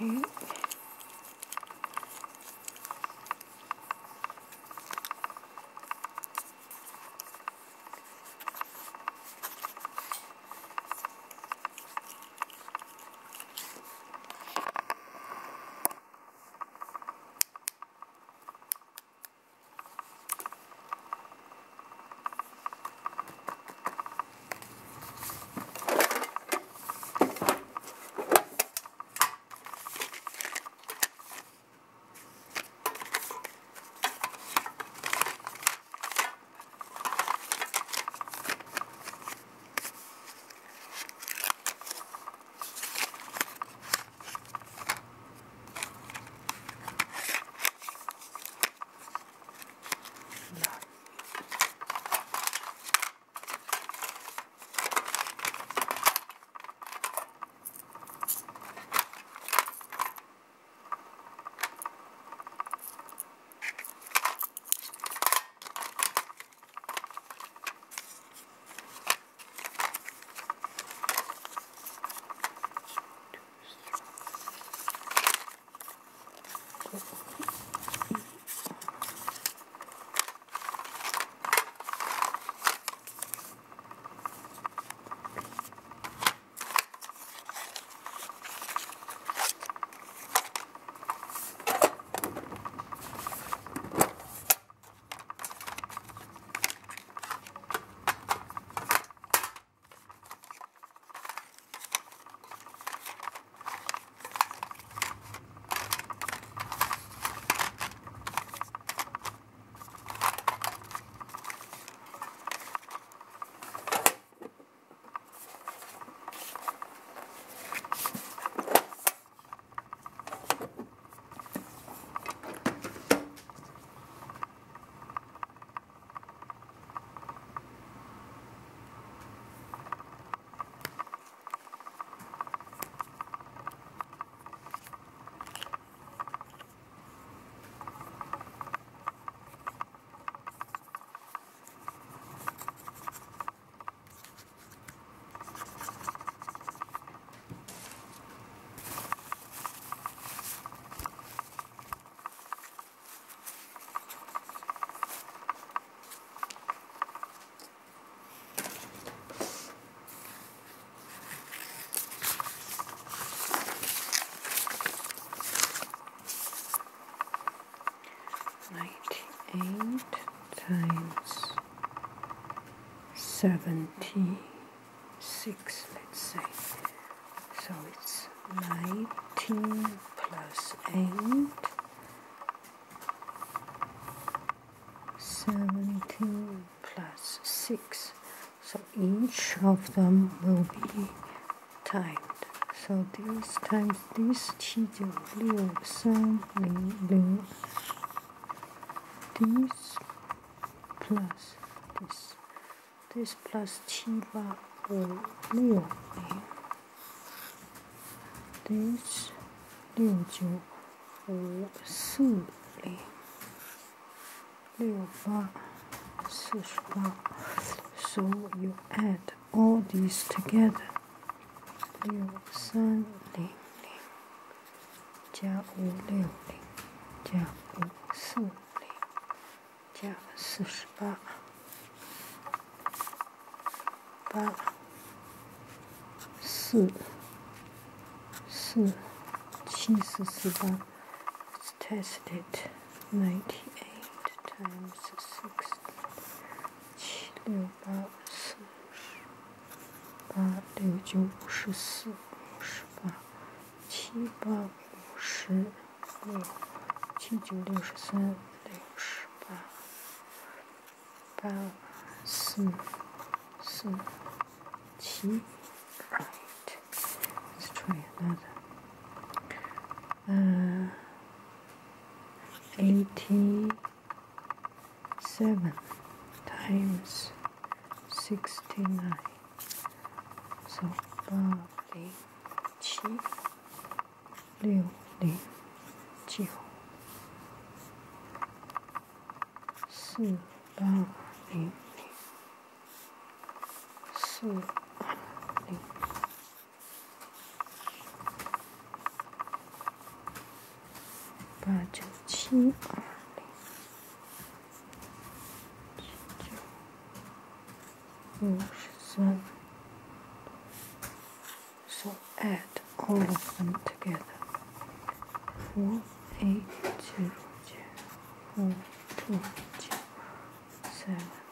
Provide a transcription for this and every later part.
Okay. Ninety-eight times seventy-six, let's say. So it's nineteen plus eight. Seventeen plus six. So each of them will be timed. So this times this 七九六三零零 this plus this this plus 七八五六零 this 六九五四零六八四十八 so you add all these together 六三零零加五六零加五四零 加四十八。八四四七四四八。Let's test it ninety eight times six 七六八四十八六九五十四五十八七八五十六七九六十三六 vowel Let's try another. Uh, Eighty-seven times sixty-nine. So, ba, li, qi, liu, li, jiu, si, ba. Sweetly, sweetly. But just cheap so, so add all of them together. Four, eight, zero, zero, four, two, zero, seven.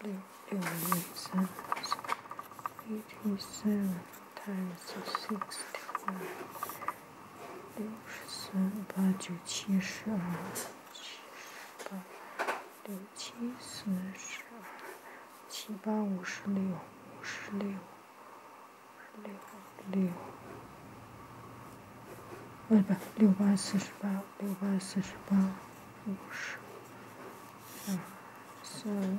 六六六三，eighty seven times sixty one，六十三八九七十二，七十八，六七四十二，七八五十六，五十六，六六，呃不，六八四十八，六八四十八，五十，二三。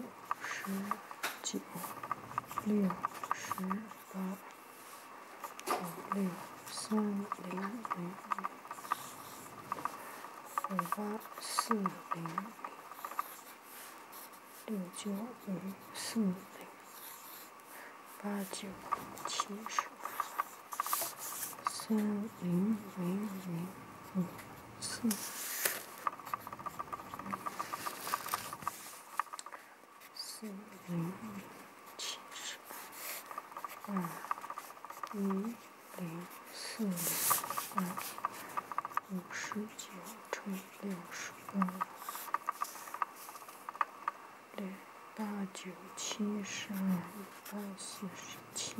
九六十八五六三零零五八四零六九五四零八九七十三零零零五四四零。二一零四零二五十九乘六十八六八九七十二一百四十七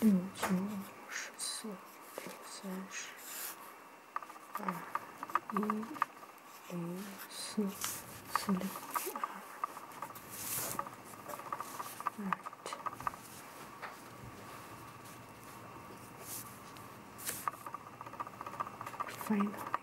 六九五十四六三十二一零四四零 final